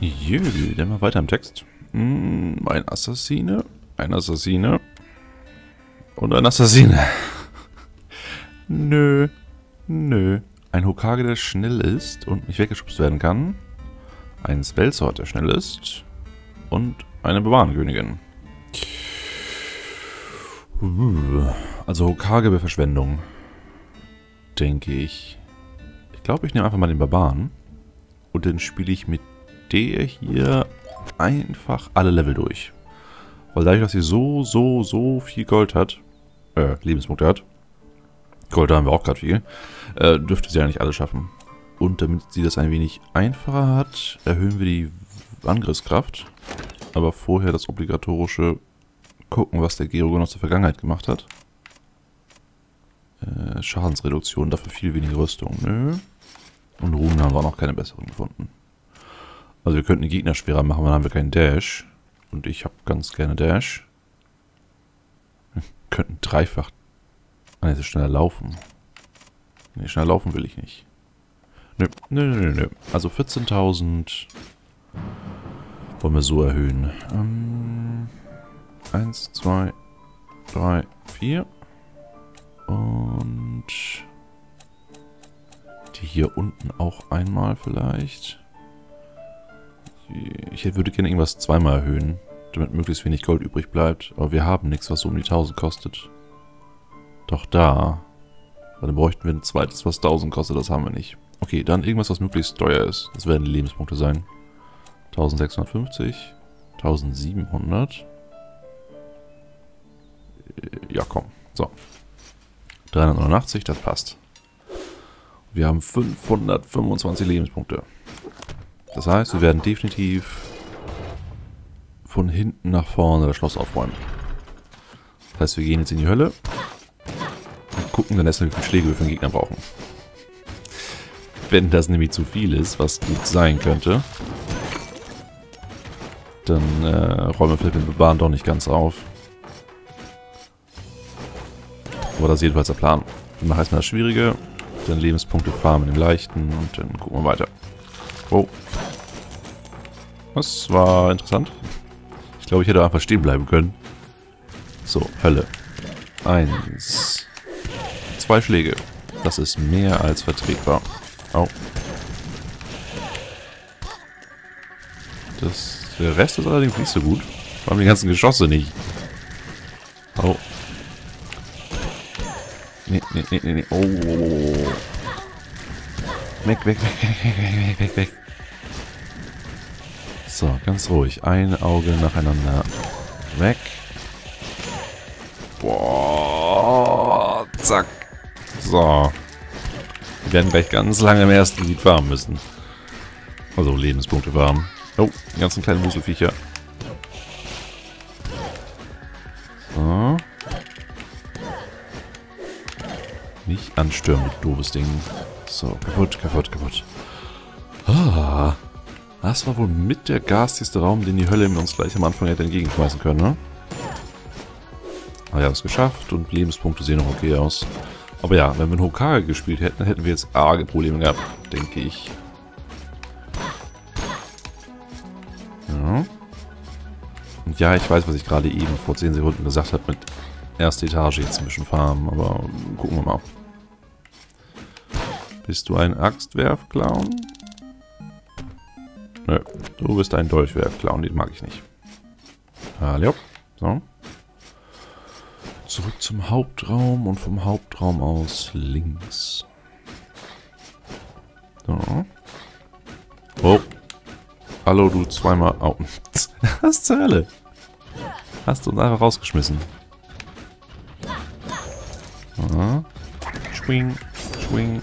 Jö, dann mal weiter im Text. Hm, ein Assassine, ein Assassine und ein Assassine. nö, nö. Ein Hokage, der schnell ist und nicht weggeschubst werden kann. Ein Spellsword, der schnell ist. Und eine Bewarenkönigin. Also Hokage bei Verschwendung. Denke ich. Ich glaube, ich nehme einfach mal den Barbaren. Und dann spiele ich mit der hier einfach alle Level durch. Weil dadurch, dass sie so, so, so viel Gold hat, äh, Lebenspunkte hat, Gold haben wir auch gerade viel, äh, dürfte sie ja nicht alle schaffen. Und damit sie das ein wenig einfacher hat, erhöhen wir die Angriffskraft. Aber vorher das obligatorische gucken, was der Gerogon aus der Vergangenheit gemacht hat. Äh, Schadensreduktion, dafür viel weniger Rüstung. Nö. Und Runen haben wir auch noch keine besseren gefunden. Also wir könnten die Gegner schwerer machen, dann haben wir keinen Dash. Und ich habe ganz gerne Dash. Wir könnten dreifach... Ah, jetzt schneller laufen. Ne, schneller laufen will ich nicht. Nö, nö, nö, nö. Also 14.000 wollen wir so erhöhen. Ähm, 1, 2, 3, 4. Und die hier unten auch einmal vielleicht. Ich würde gerne irgendwas zweimal erhöhen, damit möglichst wenig Gold übrig bleibt. Aber wir haben nichts, was so um die 1000 kostet. Doch da. Dann bräuchten wir ein zweites, was 1000 kostet. Das haben wir nicht. Okay, dann irgendwas, was möglichst teuer ist. Das werden die Lebenspunkte sein. 1650. 1700. Ja, komm. So. 389, das passt. Wir haben 525 Lebenspunkte. Das heißt, wir werden definitiv von hinten nach vorne das Schloss aufräumen. Das heißt, wir gehen jetzt in die Hölle und gucken dann erstmal, wie viele Schläge wir für den Gegner brauchen. Wenn das nämlich zu viel ist, was gut sein könnte, dann äh, räumen wir vielleicht den Bahn doch nicht ganz auf. Aber das ist jedenfalls der Plan. Wir machen erstmal das Schwierige, dann Lebenspunkte farmen im Leichten und dann gucken wir weiter. Wow. Das war interessant. Ich glaube, ich hätte einfach stehen bleiben können. So, Hölle. Eins. Zwei Schläge. Das ist mehr als vertretbar. Au. Das, der Rest ist allerdings nicht so gut. Vor allem die ganzen Geschosse nicht. Oh. Nee, nee, nee, nee, nee. Oh. Weg, weg, weg, weg, weg, weg, weg. So, ganz ruhig. Ein Auge nacheinander. Weg. Boah. Zack. So. Wir werden gleich ganz lange im ersten Gebiet farmen müssen. Also Lebenspunkte farmen. Oh, die ganzen kleinen Muselviecher. Nicht anstürmen, du doofes Ding. So, kaputt, kaputt, kaputt. Ah, das war wohl mit der garstigste Raum, den die Hölle uns gleich am Anfang hätte entgegenschmeißen können, ne? Aber ja, das geschafft und Lebenspunkte sehen noch okay aus. Aber ja, wenn wir einen Hokage gespielt hätten, hätten wir jetzt arge Probleme gehabt, denke ich. Ja. Und ja, ich weiß, was ich gerade eben vor 10 Sekunden gesagt habe mit erste Etage jetzt ein bisschen farmen, aber gucken wir mal. Bist du ein Axtwerf-Clown? Nö, du bist ein Dolchwerf-Clown, den mag ich nicht. Hallo. So. Zurück zum Hauptraum und vom Hauptraum aus links. So. Oh. Hallo, du zweimal... Oh. Was zur Hölle? Hast du uns einfach rausgeschmissen. Schwing, schwing.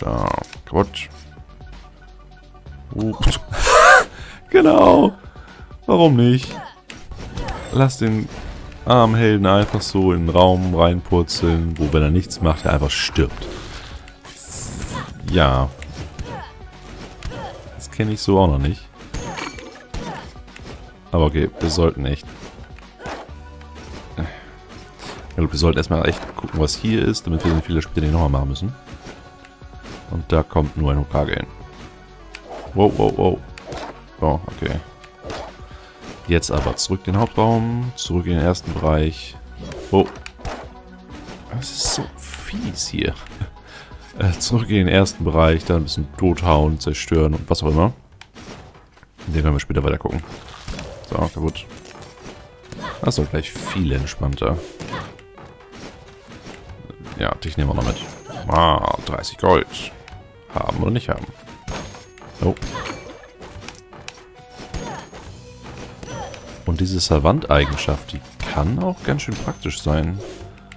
So, Quatsch. Uh. genau. Warum nicht? Lass den armen Helden einfach so in den Raum reinpurzeln, wo wenn er nichts macht, er einfach stirbt. Ja. Das kenne ich so auch noch nicht. Aber okay, wir sollten echt... Ja gut, wir sollten erstmal echt gucken, was hier ist, damit wir den Fehler später nicht nochmal machen müssen. Und da kommt nur ein Hokage hin. Wow, wow, wow. Oh, okay. Jetzt aber zurück in den Hauptraum, zurück in den ersten Bereich. Oh. Das ist so fies hier. Äh, zurück in den ersten Bereich, dann ein bisschen tothauen, zerstören und was auch immer. Den können wir später weiter gucken. So, kaputt. Das ist doch gleich viel entspannter. Ja, dich nehmen wir noch mit. Ah, 30 Gold. Haben oder nicht haben. Oh. Und diese Savant-Eigenschaft, die kann auch ganz schön praktisch sein.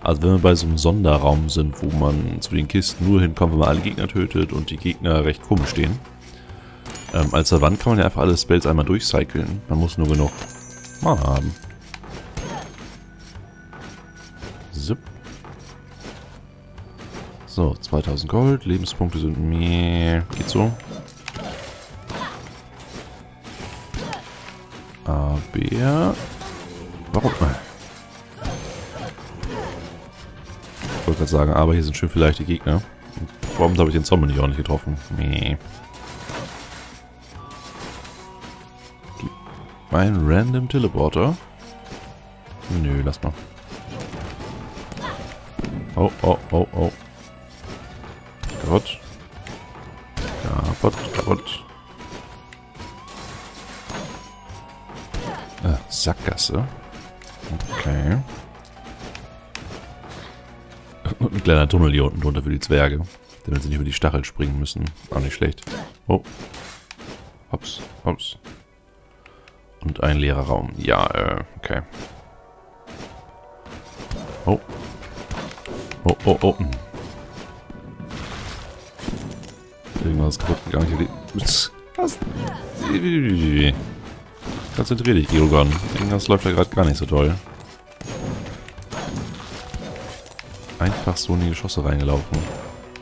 Also wenn wir bei so einem Sonderraum sind, wo man zu den Kisten nur hinkommt, wenn man alle Gegner tötet und die Gegner recht krumm stehen. Ähm, als Savant kann man ja einfach alle Spells einmal durchcyclen. Man muss nur genug Mana haben. Zip. So, 2000 Gold, Lebenspunkte sind mir... Geht so. Aber... Warum? Ich wollte gerade sagen, aber hier sind schön viele leichte Gegner. Warum habe ich den Zombie nicht nicht getroffen? Nee. Ein Random Teleporter? Nö, lass mal. Oh, oh, oh, oh. Kaputt. Kaputt, kaputt. Äh, Sackgasse. Okay. Und ein kleiner Tunnel hier unten drunter für die Zwerge. Damit sie nicht über die Stachel springen müssen. Auch nicht schlecht. Oh. Hops, hops. Und ein leerer Raum. Ja, äh, okay. Oh. Oh, oh, oh. Irgendwas kaputt gegangen. Was? Konzentrier dich, Geogon. Irgendwas läuft ja gerade gar nicht so toll. Einfach so in die Geschosse reingelaufen.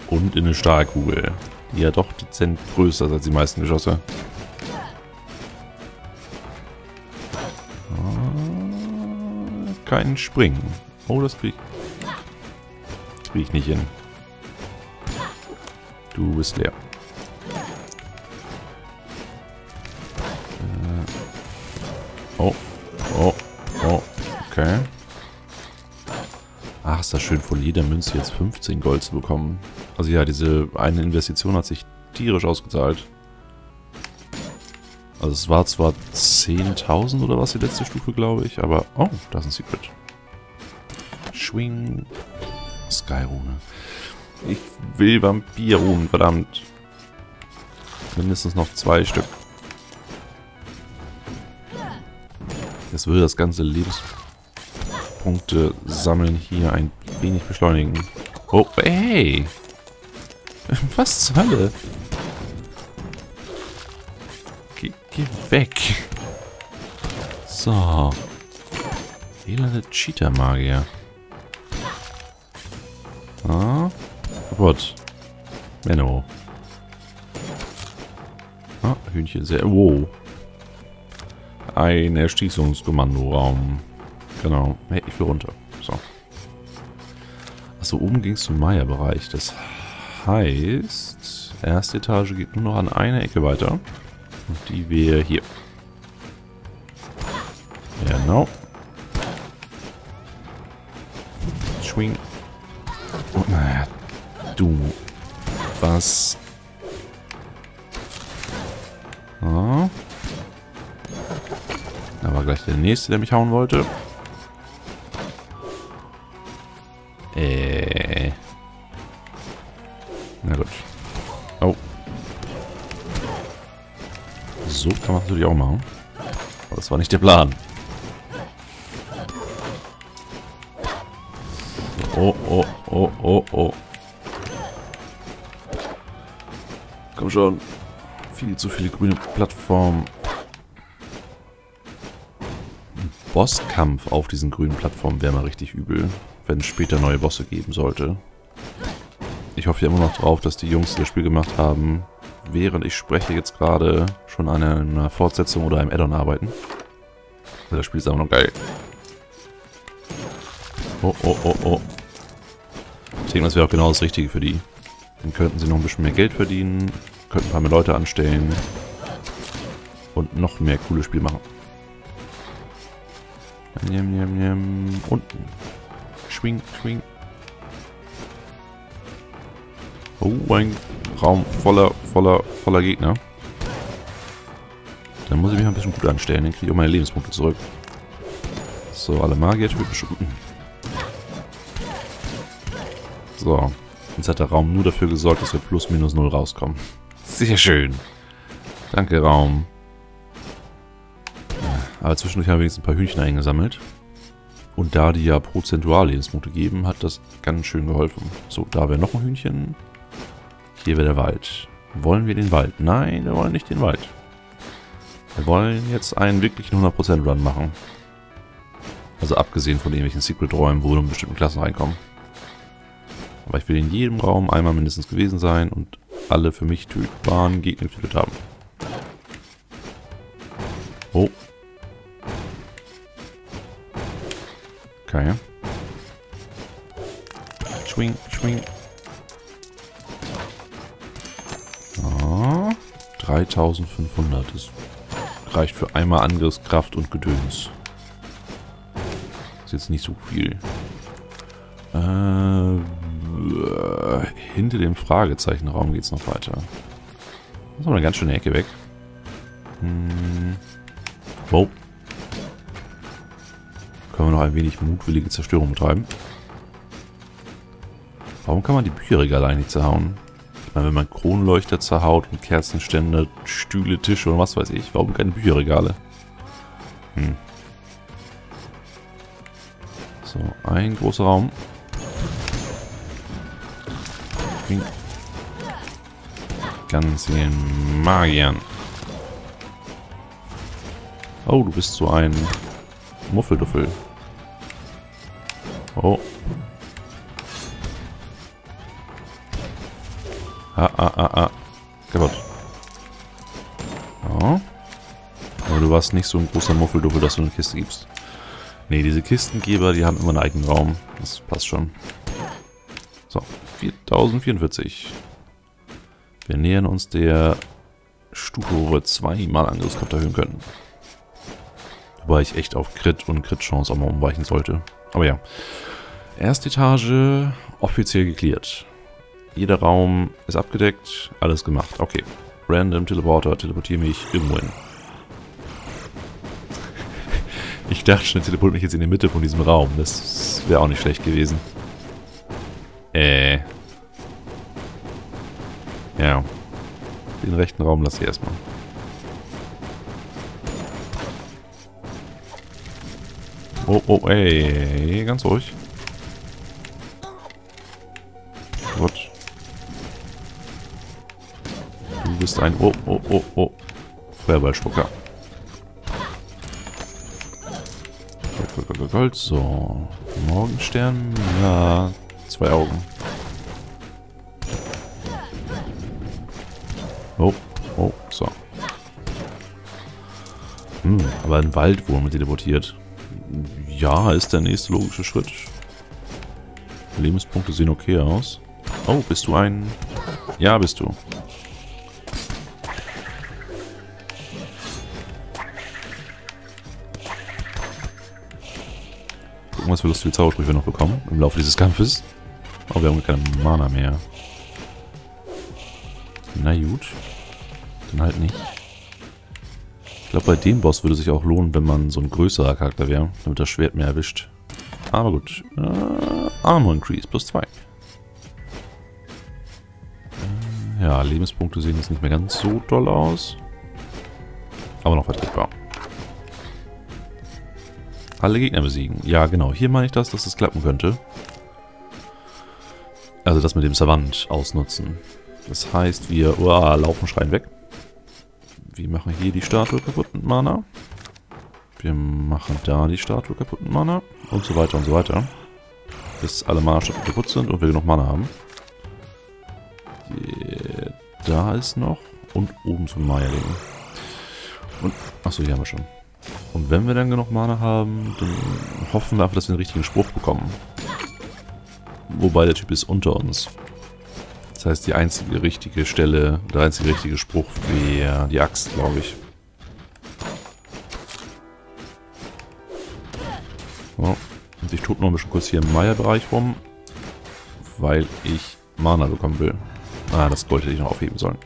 Und in eine Stahlkugel. Die ja doch dezent größer ist als die meisten Geschosse. keinen Springen. Oh, das krieg, das krieg ich nicht hin. Du bist leer. Oh, oh, oh, okay. Ach, ist das schön von jeder Münze jetzt 15 Gold zu bekommen. Also ja, diese eine Investition hat sich tierisch ausgezahlt. Also es war zwar 10.000 oder was die letzte Stufe, glaube ich, aber... Oh, da ist ein Secret. Schwing. Skyrune. Ich will Vampirrunen, verdammt. Mindestens noch zwei Stück. Das würde das ganze Lebenspunkte sammeln hier ein wenig beschleunigen. Oh, hey! Was zur Hölle? Geh weg. So. Elende Cheater-Magier. Ah. Kaputt. Menno. Ah, Hühnchen sehr... Wow. Ein Erschießungskommandoraum. Genau. Hey, ich will runter. So. Achso, oben ging es zum Maya-Bereich. Das heißt, erste Etage geht nur noch an einer Ecke weiter. Und die wäre hier. Genau. Swing. Oh, naja. Du. Was? Ah. Da war gleich der nächste, der mich hauen wollte. Äh. Na gut. Oh. So kann man natürlich auch machen. Aber das war nicht der Plan. Oh, oh, oh, oh, oh. Komm schon. Viel zu viele grüne Plattformen. Bosskampf auf diesen grünen Plattformen wäre mal richtig übel, wenn es später neue Bosse geben sollte. Ich hoffe ja immer noch drauf, dass die Jungs, die das Spiel gemacht haben, während ich spreche, jetzt gerade schon an einer Fortsetzung oder einem Addon arbeiten. Das Spiel ist aber noch geil. Oh, oh, oh, oh. Ich denke, das wäre auch genau das Richtige für die. Dann könnten sie noch ein bisschen mehr Geld verdienen, könnten ein paar mehr Leute anstellen. Und noch mehr coole Spiel machen. Njam, njam, njam. Unten. Schwing, schwing. Oh, ein Raum voller, voller, voller Gegner. Dann muss ich mich ein bisschen gut anstellen. Dann kriege ich auch meine Lebenspunkte zurück. So, alle Magier-Typen schon. So. Jetzt hat der Raum nur dafür gesorgt, dass wir plus minus null rauskommen. Sehr schön. Danke, Raum. Aber zwischendurch haben wir wenigstens ein paar Hühnchen eingesammelt. Und da die ja prozentual Lebenspunkte geben, hat das ganz schön geholfen. So, da wäre noch ein Hühnchen. Hier wäre der Wald. Wollen wir den Wald? Nein, wir wollen nicht den Wald. Wir wollen jetzt einen wirklichen 100% Run machen. Also abgesehen von irgendwelchen Secret-Räumen, wo nur bestimmten Klassen reinkommen. Aber ich will in jedem Raum einmal mindestens gewesen sein und alle für mich tötbaren Gegner getötet haben. Oh. Okay. Schwing, schwing. Oh, 3500. Das reicht für einmal Angriffskraft und Gedöns. Ist jetzt nicht so viel. Äh, hinter dem Fragezeichenraum geht es noch weiter. Das ist aber eine ganz schöne Ecke weg. Hm. Noch ein wenig mutwillige Zerstörung betreiben. Warum kann man die Bücherregale eigentlich zerhauen? Ich meine, wenn man Kronleuchter zerhaut und Kerzenstände, Stühle, Tische und was weiß ich, warum keine Bücherregale? Hm. So, ein großer Raum. Ganz vielen Magiern. Oh, du bist so ein Muffelduffel. Oh. Ah, ah, ah, ah. Kaputt. Oh. Aber du warst nicht so ein großer Muffelduffel, dass du eine Kiste gibst. Ne, diese Kistengeber, die haben immer einen eigenen Raum. Das passt schon. So, 4044. Wir nähern uns der Stufe, wo wir zweimal Angriffskraft erhöhen können. Wobei ich echt auf Crit und Crit-Chance auch mal umweichen sollte. Aber ja. Erste Etage offiziell geklärt. Jeder Raum ist abgedeckt, alles gemacht. Okay. Random Teleporter, teleportiere mich irgendwo hin. Ich dachte schon, teleportiere mich jetzt in die Mitte von diesem Raum. Das wäre auch nicht schlecht gewesen. Äh. Ja. Den rechten Raum lasse ich erstmal. Oh, oh, ey. Ganz ruhig. Gut. Du bist ein... Oh, oh, oh, oh. Feuerballspucker. Gold, Gold, Gold, Gold. So. Morgenstern. Ja, zwei Augen. Oh, oh, so. Hm, aber ein Waldwurm teleportiert. Ja, ist der nächste logische Schritt. Lebenspunkte sehen okay aus. Oh, bist du ein... Ja, bist du. Gucken, was für lustige Zaubersprüche wir noch bekommen im Laufe dieses Kampfes. Oh, wir haben keine Mana mehr. Na gut. Dann halt nicht. Ich glaube, bei dem Boss würde sich auch lohnen, wenn man so ein größerer Charakter wäre, damit das Schwert mehr erwischt. Aber gut. Äh, Armor Increase plus 2. Äh, ja, Lebenspunkte sehen jetzt nicht mehr ganz so toll aus. Aber noch vertretbar. Alle Gegner besiegen. Ja, genau. Hier meine ich das, dass das klappen könnte. Also das mit dem Savant ausnutzen. Das heißt, wir oh, laufen schreien weg. Wir machen hier die Statue kaputt mit Mana. Wir machen da die Statue kaputt mit Mana. Und so weiter und so weiter. Bis alle Mana-Statuen kaputt sind und wir genug Mana haben. Die, da ist noch. Und oben zum Maya legen. Und, achso, hier haben wir schon. Und wenn wir dann genug Mana haben, dann hoffen wir einfach, dass wir den richtigen Spruch bekommen. Wobei der Typ ist unter uns heißt, die einzige richtige Stelle, der einzige richtige Spruch wäre die Axt, glaube ich. So. Und ich tut noch ein bisschen kurz hier im Meierbereich rum, weil ich Mana bekommen will. Ah, das Gold hätte ich noch aufheben sollen.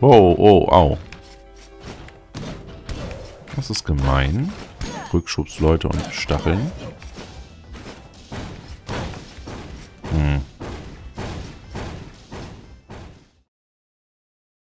Oh, oh, au. Das ist gemein. Rückschubsleute und Stacheln.